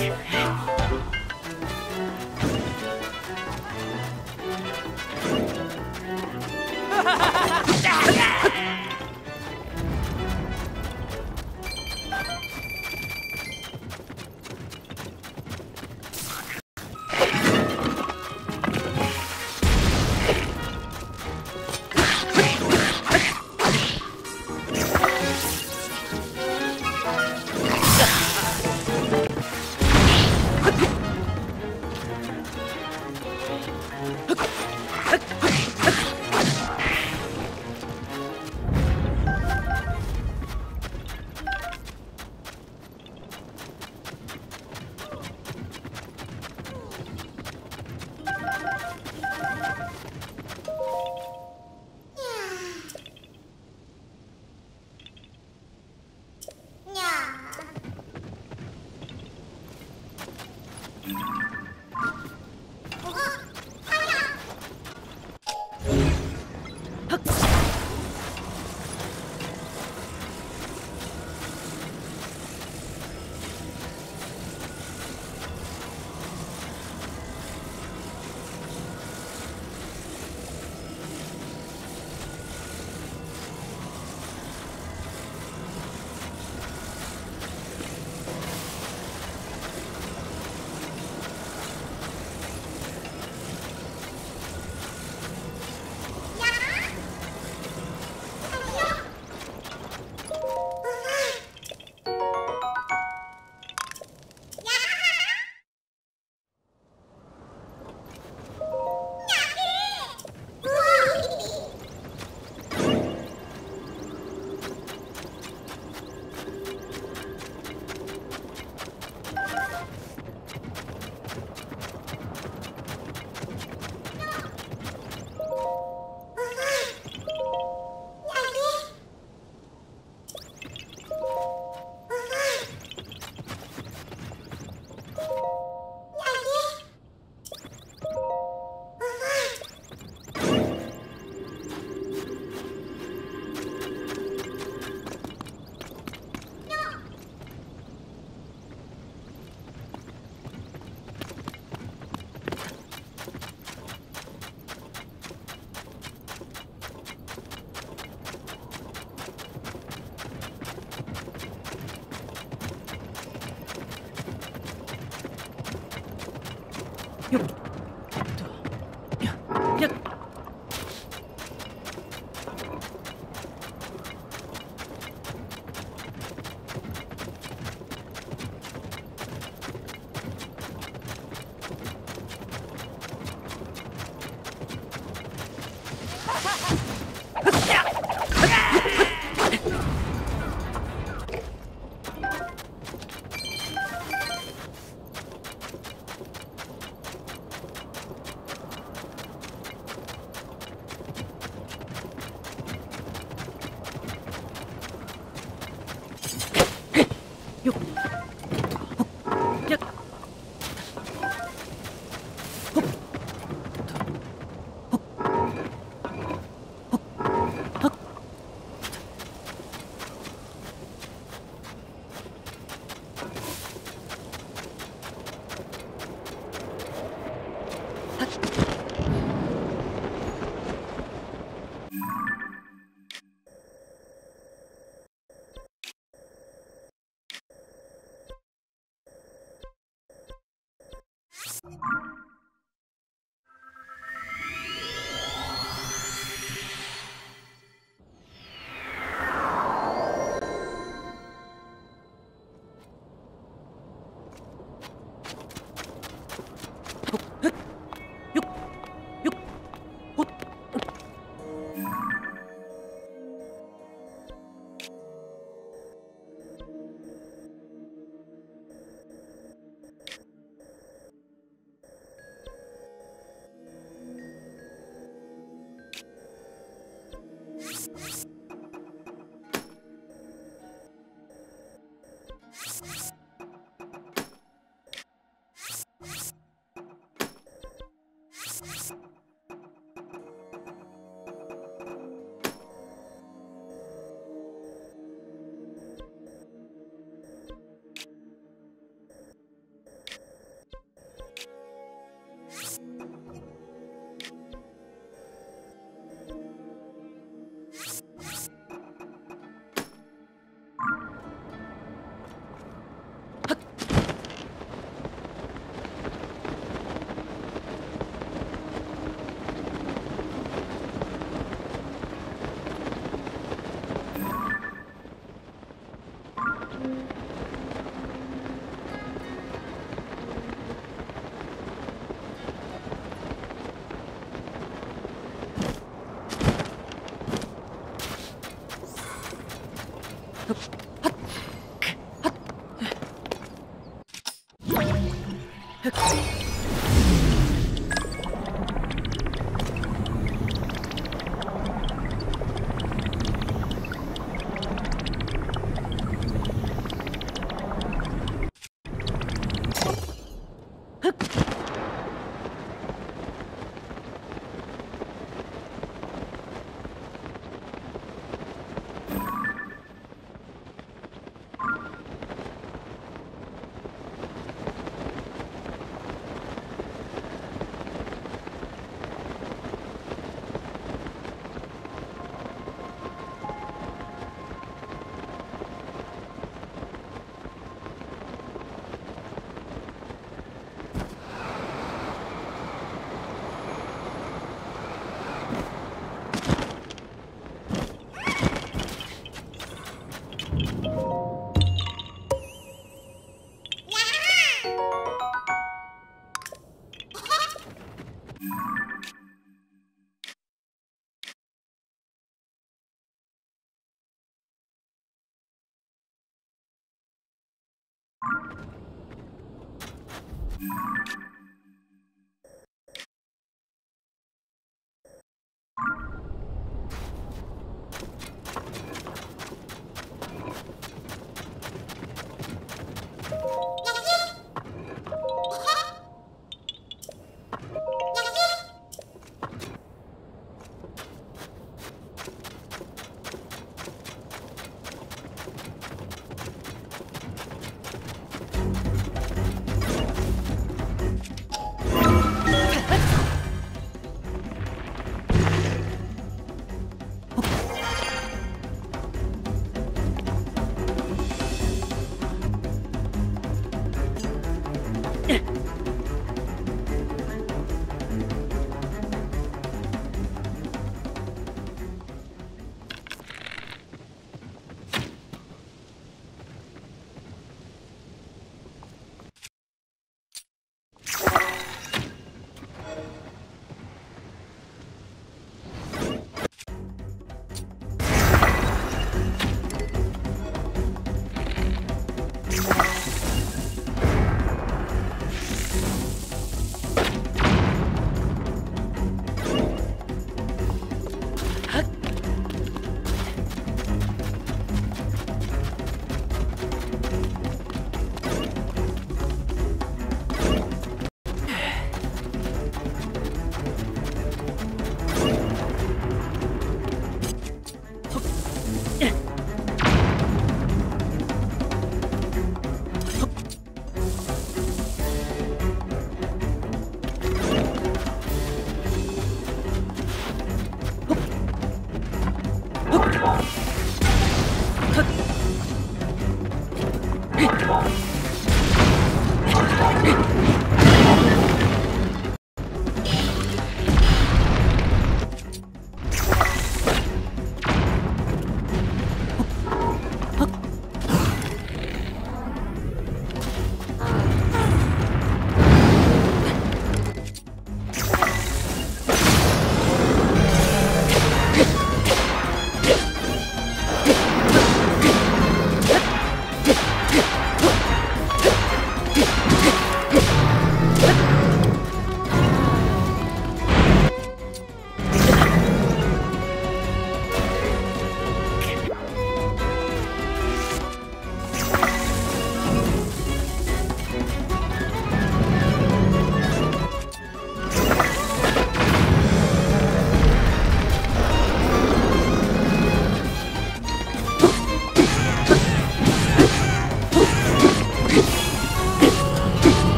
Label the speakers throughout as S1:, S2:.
S1: Sure. Hup. Thank you.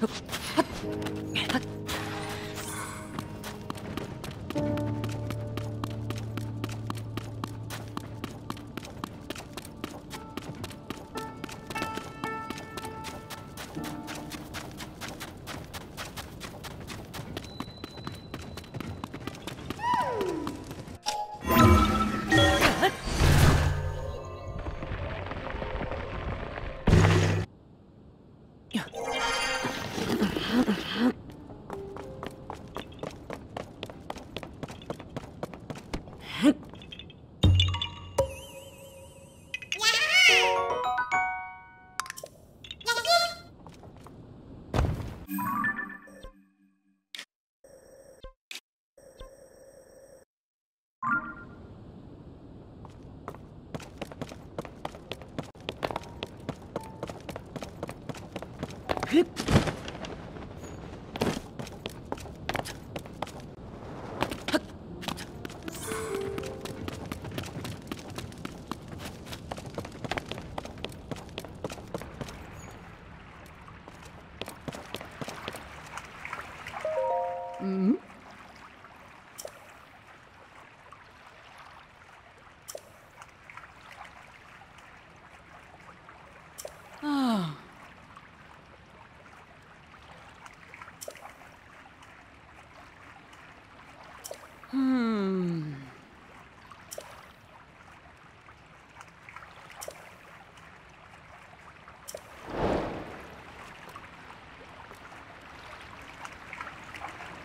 S1: Huh.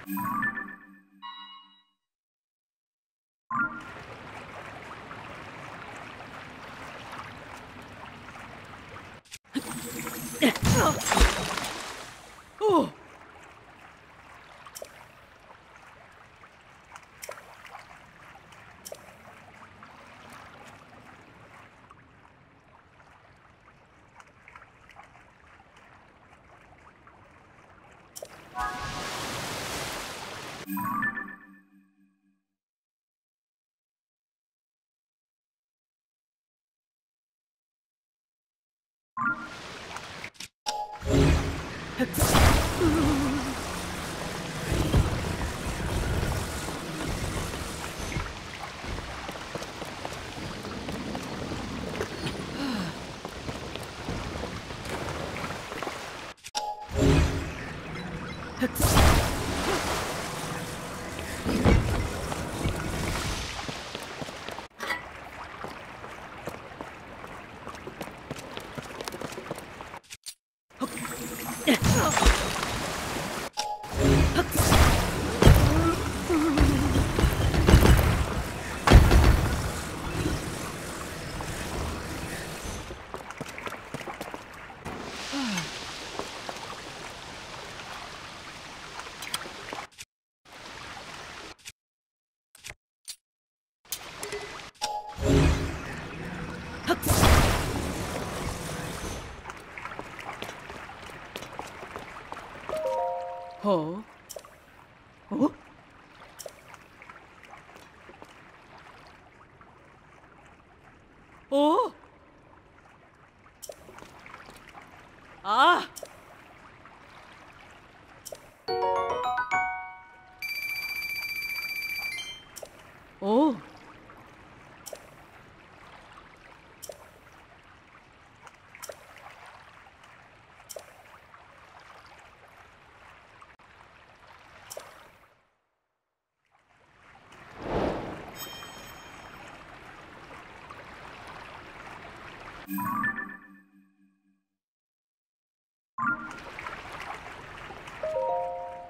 S1: you Huh? Huh? Huh? Oh?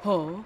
S1: Ho.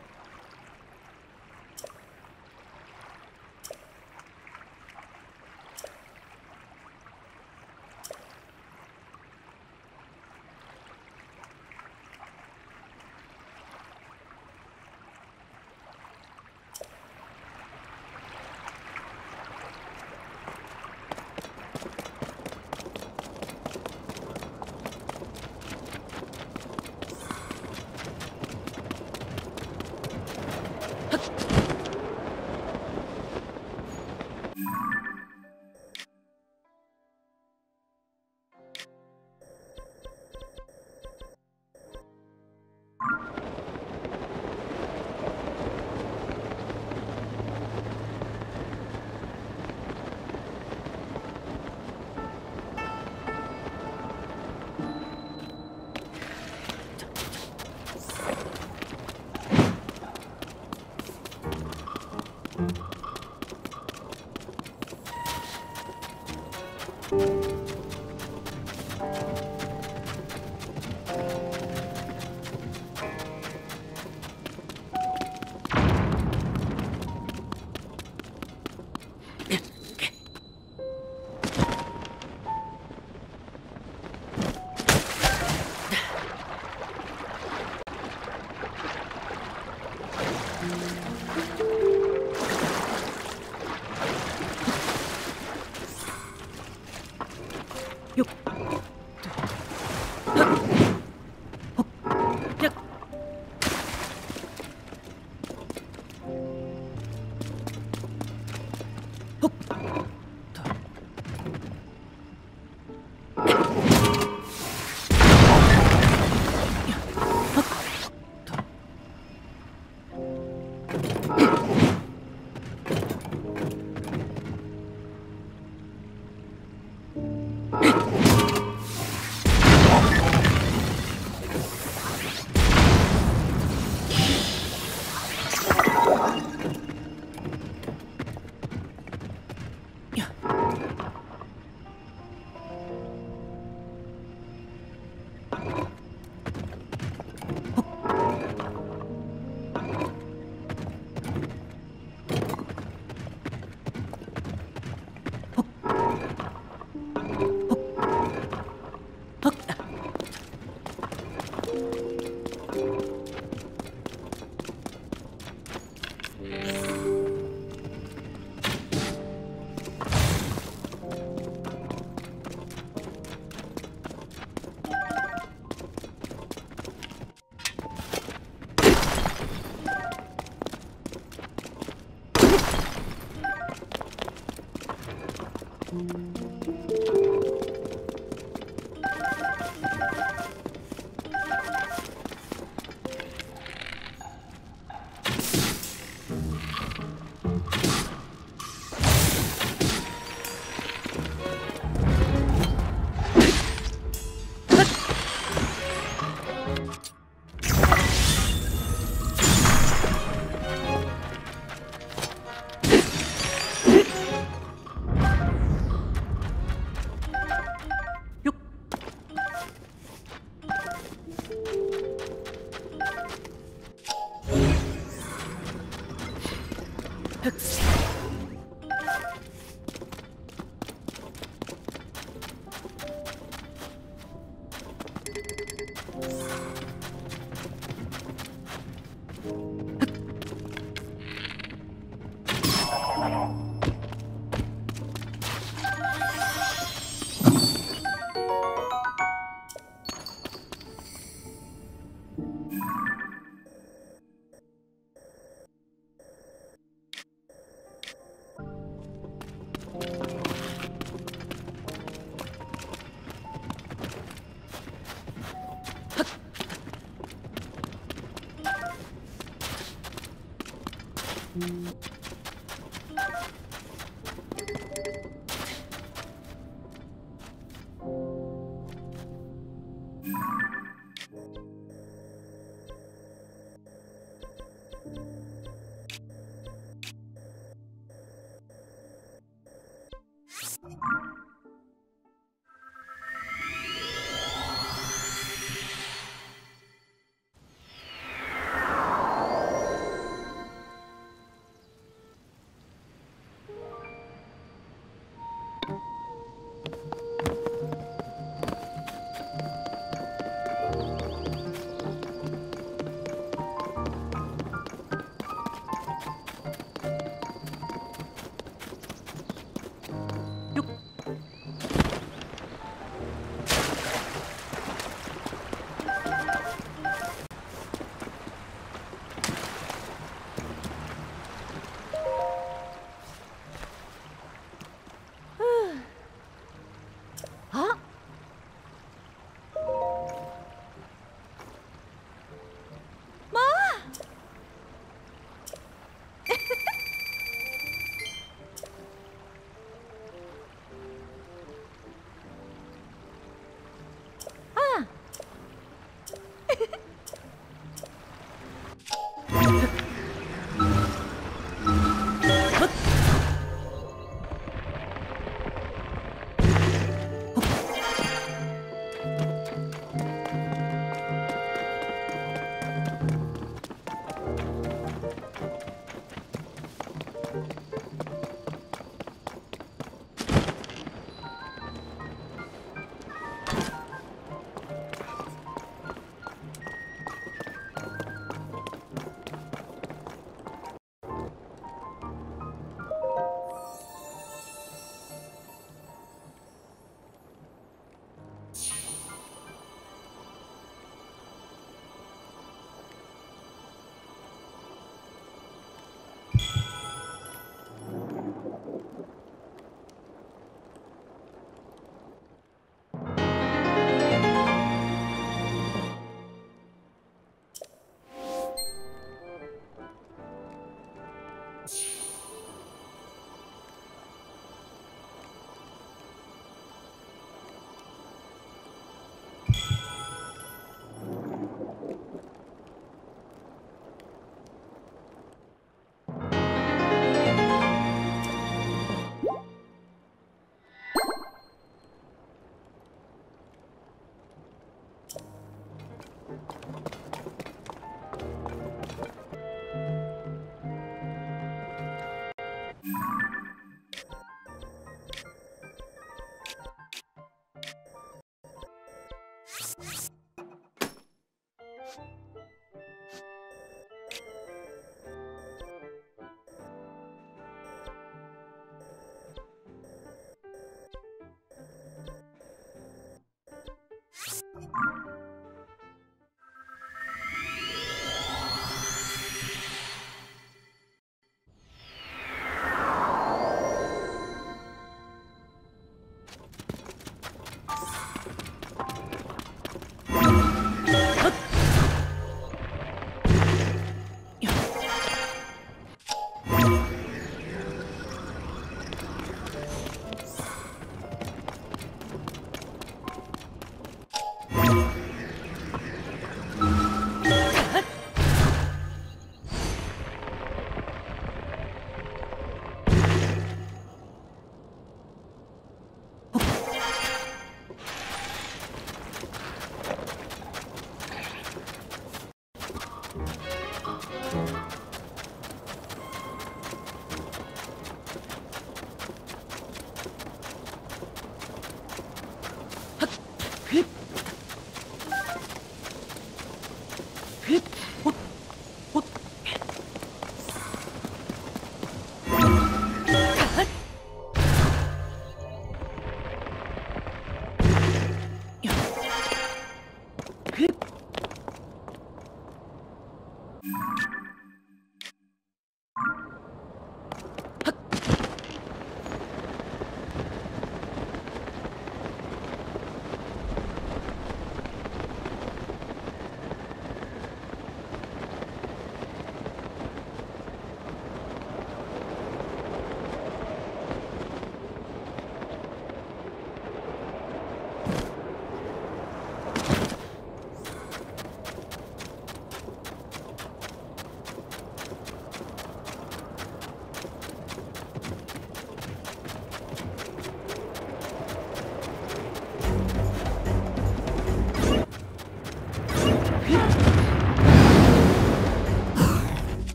S1: っ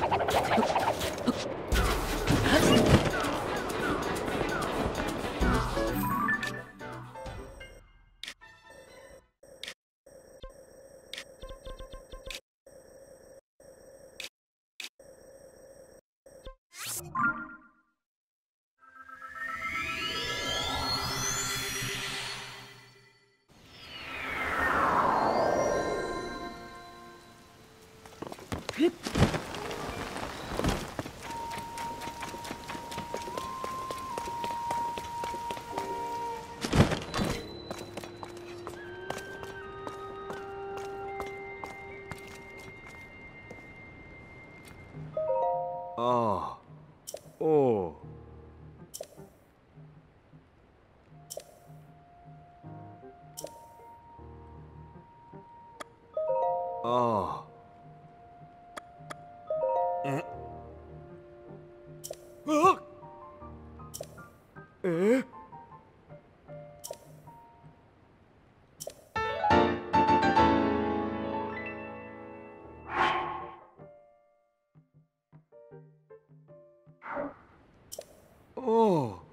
S1: Huh? Oh,